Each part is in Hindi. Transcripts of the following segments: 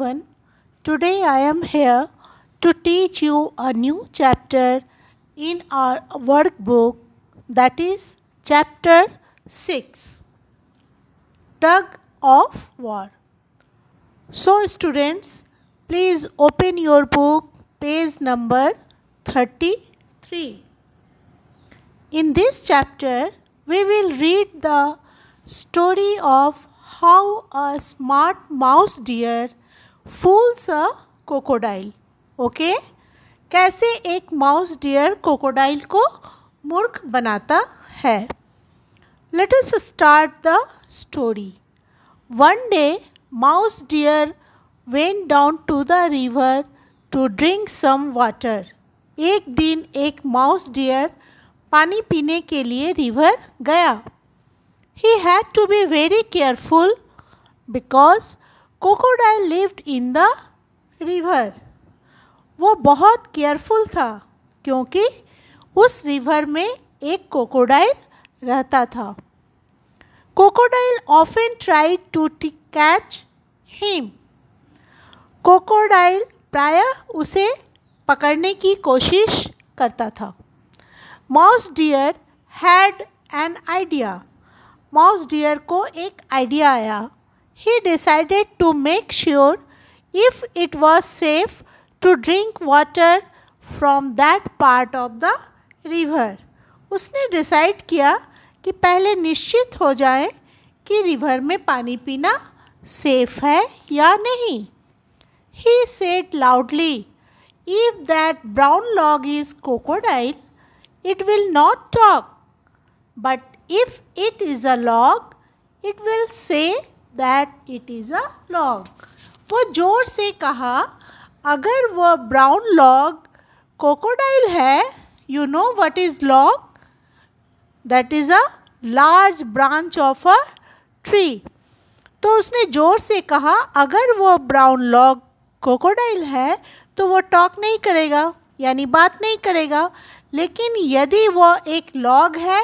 everyone. Today I am here to teach you a new chapter in our workbook that is chapter 6 Tug of War. So, students, please open your book, page number 33. In this chapter, we will read the story of how a smart mouse deer fools a crocodile okay? कैसे एक माउस डियर कोकोडाइल को मूर्ख बनाता है? Let us start the story one day mouse deer went down to the river to drink some water एक दिन एक माउस डियर पानी पीने के लिए रिवर गया। He had to be very careful because crocodile lived in the river. वो बहुत केयरफुल था, क्योंकि उस रिवर में एक कोकोडाइल रहता था। Crocodile often tried to catch him crocodile प्रायः उसे पकड़ने की कोशिश करता था। Mouse deer had an idea mouse deer को एक आइडिया आया। He decided to make sure if it was safe to drink water from that part of the river उसने डिसाइड किया कि पहले निश्चित हो जाए कि रिवर में पानी पीना सेफ़ है या नहीं। He said loudly if that brown log is crocodile it will not talk but if it is a log, it will say that it is a log वो ज़ोर से कहा, अगर वह ब्राउन लॉग कोकोडाइल है you know what is log that is a large branch of a tree तो उसने ज़ोर से कहा, अगर वो ब्राउन लॉग कोकोडाइल है तो वो टॉक नहीं करेगा, यानी बात नहीं करेगा। लेकिन यदि वो एक लॉग है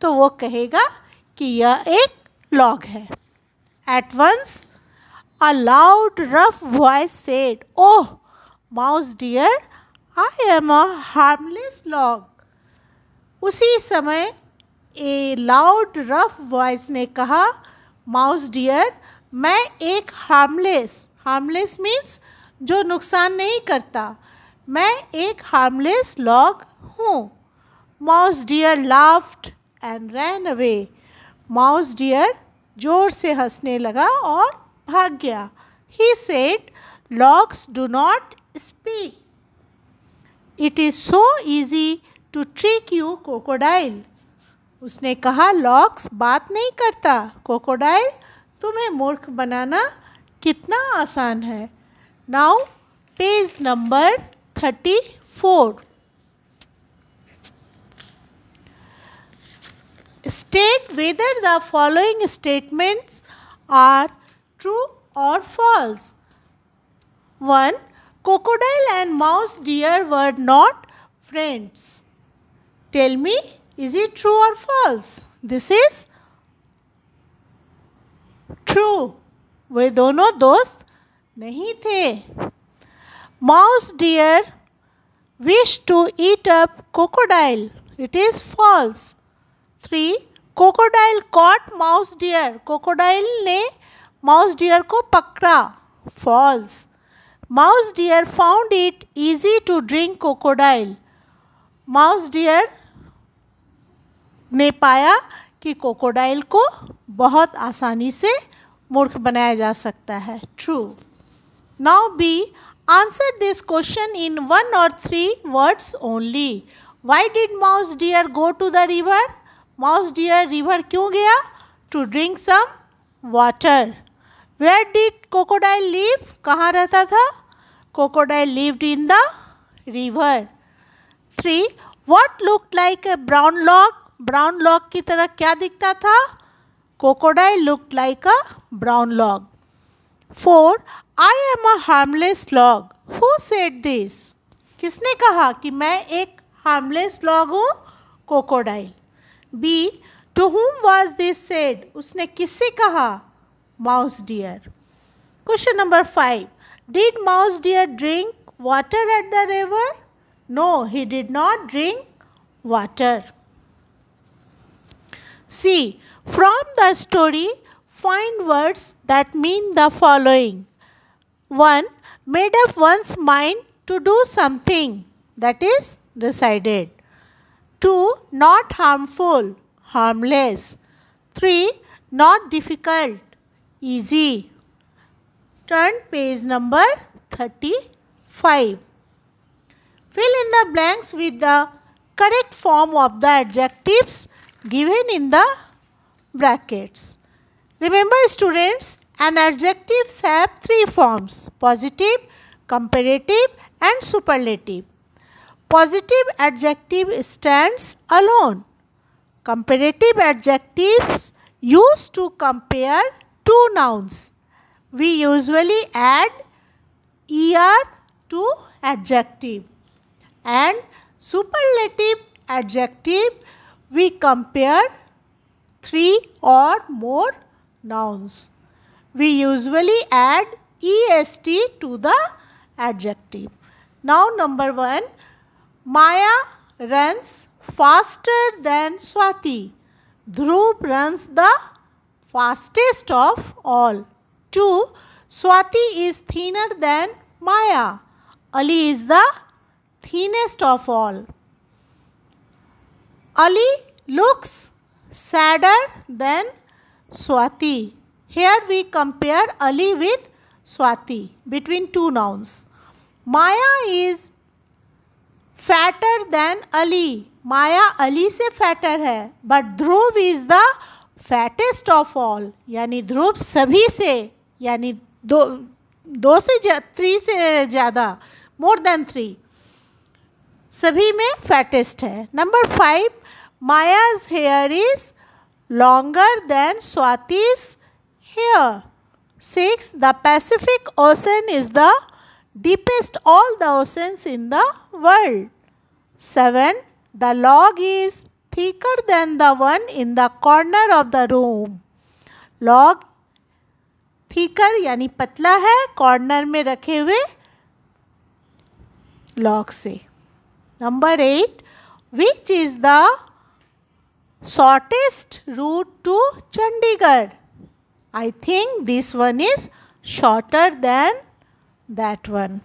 तो वो कहेगा कि यह एक लॉग है. At once a loud rough voice said oh mouse deer I am a harmless log उसी समय ए लाउड रफ वॉइस ने कहा माउस डियर मैं एक हार्मलेस हार्मलेस मीन्स जो नुकसान नहीं करता, मैं एक हार्मलेस लॉग हूँ. Mouse deer laughed and ran away mouse deer ज़ोर से हंसने लगा और भाग गया। He said logs do not speak it is so easy to trick you crocodile उसने कहा लॉक्स बात नहीं करता। कोकोडाइल तुम्हें मूर्ख बनाना कितना आसान है। Now page number thirty four State whether the following statements are true or false. 1. Crocodile and mouse deer were not friends. Tell me, is it true or false? This is true. वे दोनों दोस्त नहीं थे mouse deer wish to eat up crocodile it is false Three crocodile caught mouse deer crocodile ने माउस डियर को पकड़ा. False mouse deer found it easy to drink crocodile mouse deer ने पाया कि कोकोडाइल को बहुत आसानी से मूर्ख बनाया जा सकता है. True now B answer this question in one or three words only why did mouse deer go to the river mouse deer river क्यों गया? To drink some water where did crocodile live कहाँ रहता था? Crocodile lived in the river three what look like a brown log brown log की तरह क्या दिखता था? Crocodile look like a brown log four I am a harmless log who said this किसने कहा कि मैं एक हार्मलेस लॉग हूँ? Crocodile B to whom was this said उसने किससे कहा mouse deer question number five Did Mouse Deer drink water at the river? No, he did not drink water. See, from the story, find words that mean the following 1. Made up one's mind to do something, that is, decided. 2. Not harmful, harmless. 3. Not difficult, easy. Turn page number 35. Fill in the blanks with the correct form of the adjectives given in the brackets. Remember students, an adjectives have three forms, positive, comparative and superlative. Positive adjective stands alone. Comparative adjectives used to compare two nouns. We usually add er to adjective and superlative adjective we compare three or more nouns. We usually add est to the adjective. Now number 1 Maya runs faster than Swati. Dhruv runs the fastest of all. 2 Swati is thinner than Maya. Ali is the thinnest of all. Ali looks sadder than Swati. Here we compare Ali with Swati between two nouns. Maya is fatter than Ali. Maya Ali से फैटर है but Dhruv is the fattest of all यानी ध्रुव सभी से, यानी दो दो से थ्री से ज़्यादा मोर देन थ्री सभी में फैटेस्ट है। Number five Maya's hair is longer than Swati's hair six the Pacific Ocean is the deepest all the oceans in the world 7. The log is thicker than the one in the corner of the room. Log thicker यानी पतला है कॉर्नर में रखे हुए लॉग से number eight which is the shortest route to Chandigarh. I think this one is shorter than that one.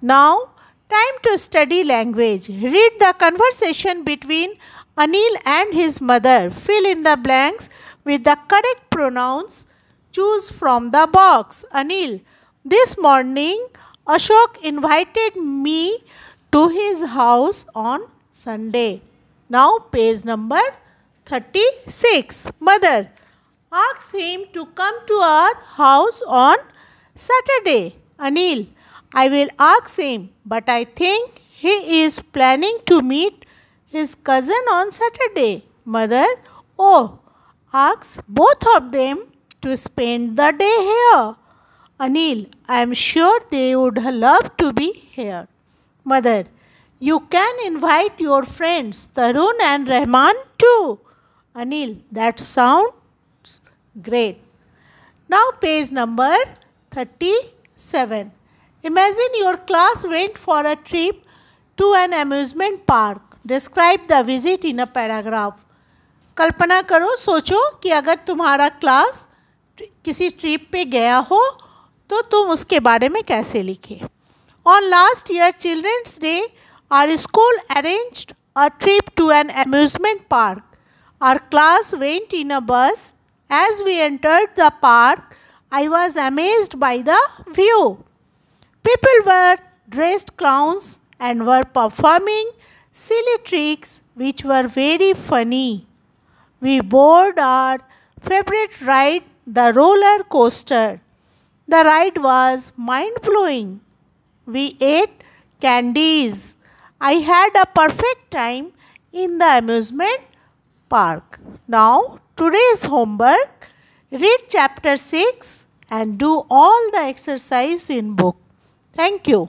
Now, time to study language. Read the conversation between Anil and his mother. Fill in the blanks with the correct pronouns. Choose from the box. Anil, this morning Ashok invited me to his house on Sunday. Now, page number 36. Mother, ask him to come to our house on Saturday. Anil, I will ask him, but I think he is planning to meet his cousin on Saturday. Mother, oh, ask both of them to spend the day here. Anil, I am sure they would love to be here. Mother, you can invite your friends Tarun and Rahman too. Anil, that sounds great. Now page number 37. Imagine your class went for a trip to an amusement park. Describe the visit in a paragraph. कल्पना करो, सोचो कि अगर तुम्हारा क्लास किसी ट्रिप पे गया हो तो तुम उसके बारे में कैसे लिखे on last year Children's Day our school arrange a trip to an amusement park our class went in a bus as we entered the park I was amazed by the view People were dressed clowns and were performing silly tricks which were very funny. We boarded our favorite ride, the roller coaster. The ride was mind blowing. We ate candies. I had a perfect time in the amusement park. Now, today's homework read chapter 6 and do all the exercise in book. Thank you.